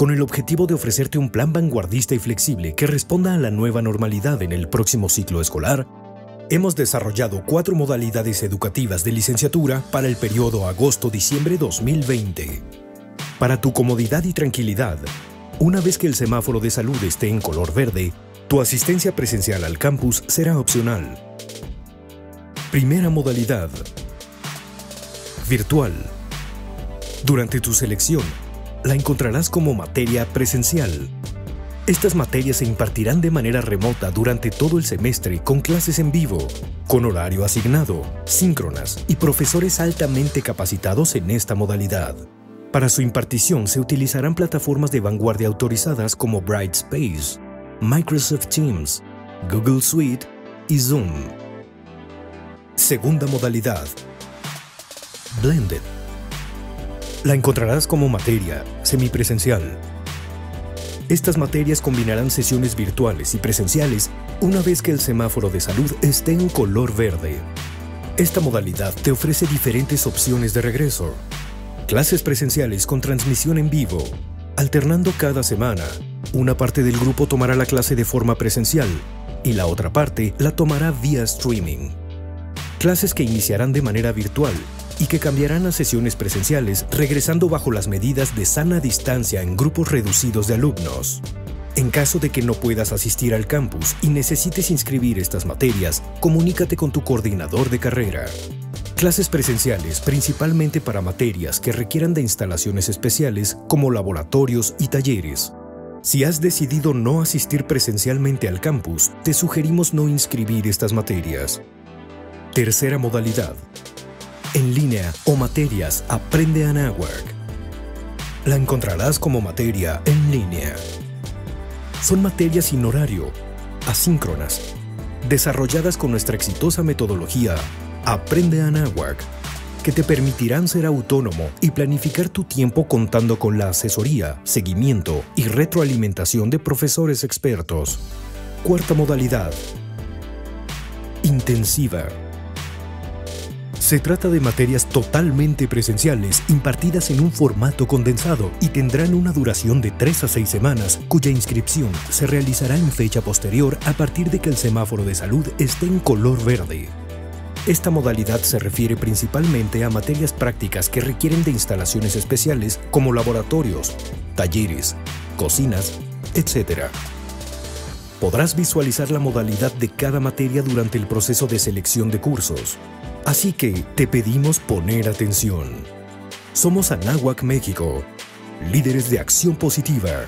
con el objetivo de ofrecerte un plan vanguardista y flexible que responda a la nueva normalidad en el próximo ciclo escolar, hemos desarrollado cuatro modalidades educativas de licenciatura para el periodo agosto-diciembre 2020. Para tu comodidad y tranquilidad, una vez que el semáforo de salud esté en color verde, tu asistencia presencial al campus será opcional. Primera modalidad. Virtual. Durante tu selección, la encontrarás como materia presencial. Estas materias se impartirán de manera remota durante todo el semestre con clases en vivo, con horario asignado, síncronas y profesores altamente capacitados en esta modalidad. Para su impartición se utilizarán plataformas de vanguardia autorizadas como Brightspace, Microsoft Teams, Google Suite y Zoom. Segunda modalidad. Blended. La encontrarás como materia semipresencial. Estas materias combinarán sesiones virtuales y presenciales una vez que el semáforo de salud esté en color verde. Esta modalidad te ofrece diferentes opciones de regreso, Clases presenciales con transmisión en vivo. Alternando cada semana, una parte del grupo tomará la clase de forma presencial y la otra parte la tomará vía streaming. Clases que iniciarán de manera virtual y que cambiarán a sesiones presenciales regresando bajo las medidas de sana distancia en grupos reducidos de alumnos. En caso de que no puedas asistir al campus y necesites inscribir estas materias, comunícate con tu coordinador de carrera. Clases presenciales principalmente para materias que requieran de instalaciones especiales como laboratorios y talleres. Si has decidido no asistir presencialmente al campus, te sugerimos no inscribir estas materias. Tercera modalidad. En línea o materias Aprende Anáhuac. La encontrarás como materia en línea. Son materias sin horario, asíncronas, desarrolladas con nuestra exitosa metodología Aprende Anáhuac, que te permitirán ser autónomo y planificar tu tiempo contando con la asesoría, seguimiento y retroalimentación de profesores expertos. Cuarta modalidad. Intensiva. Se trata de materias totalmente presenciales impartidas en un formato condensado y tendrán una duración de 3 a 6 semanas cuya inscripción se realizará en fecha posterior a partir de que el semáforo de salud esté en color verde. Esta modalidad se refiere principalmente a materias prácticas que requieren de instalaciones especiales como laboratorios, talleres, cocinas, etc. Podrás visualizar la modalidad de cada materia durante el proceso de selección de cursos. Así que te pedimos poner atención. Somos Anáhuac México, líderes de acción positiva.